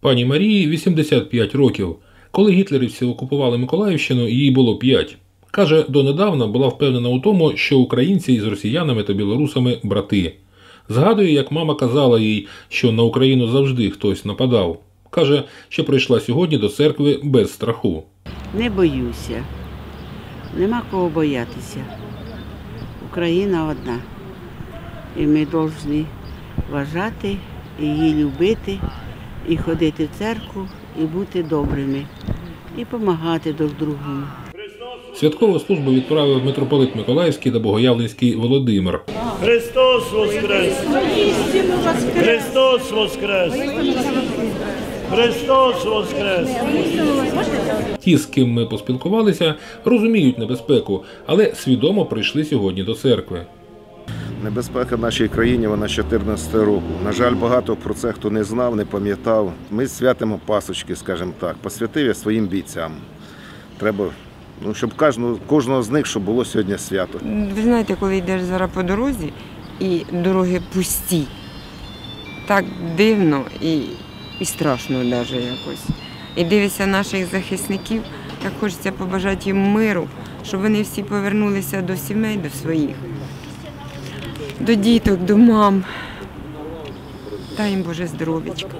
Пані Марії 85 років. Коли гітлерівці окупували Миколаївщину, їй було 5. Каже, донедавна була впевнена у тому, що українці із росіянами та білорусами брати. Згадує, як мама казала їй, що на Україну завжди хтось нападав. Каже, що прийшла сьогодні до церкви без страху. Не боюся. Нема кого боятися. Україна одна. І ми повинні вважати, її любити, і ходити в церкву, і бути добрими, і допомагати друг другу. Святкову службу відправив митрополит Миколаївський та Богоявленський Володимир. Христос Воскрес! Христос Воскрес! Христос Воскрес! Ті, з ким ми поспілкувалися, розуміють небезпеку, але свідомо прийшли сьогодні до церкви. Небезпека в нашій країні вона з 14 року. На жаль, багато про це хто не знав, не пам'ятав. Ми святимо пасочки, скажімо так, посвятив я своїм бійцям. Треба, ну, щоб кожного, кожного з них щоб було сьогодні свято. Ви знаєте, коли йдеш зараз по дорозі і дороги пусті, так дивно і, і страшно навіть якось. І дивишся наших захисників, як хочеться побажати їм миру, щоб вони всі повернулися до сімей, до своїх, до діток, до мам. Дай їм Боже здоров'ячка.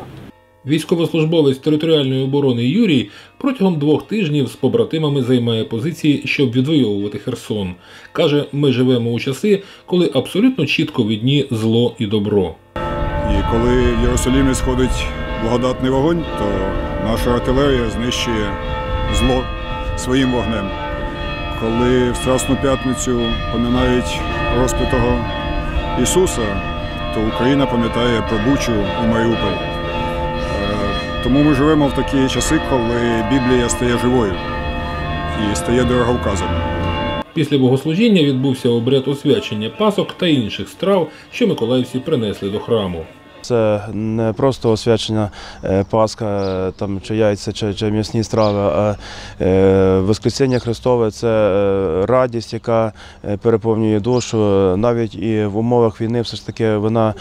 Військовослужбовець територіальної оборони Юрій протягом двох тижнів з побратимами займає позиції, щоб відвоювати Херсон. Каже, ми живемо у часи, коли абсолютно чітко видні зло і добро. І коли в Єрусалімі сходить благодатний вогонь, то наша артилерія знищує зло своїм вогнем. Коли в Страсну п'ятницю пам'ятають розпитого Ісуса, то Україна пам'ятає про Бучу і Маріуполь. Е, Тому ми живемо в такі часи, коли Біблія стає живою і стає дороговказом. Після богослужіння відбувся обряд освячення пасок та інших страв, що миколаївці принесли до храму. Це не просто освячення е, Пасха е, там, чи яйця, чи, чи м'ясні страви, а е, Воскресіння Христове це радість, яка переповнює душу. Навіть і в умовах війни все ж таки вона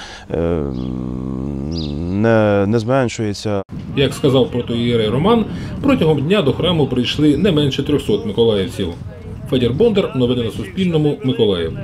не, не зменшується. Як сказав протоієрей Роман, протягом дня до храму прийшли не менше 300 миколаївців. Федір Бондар, новини на Суспільному, Миколаїв.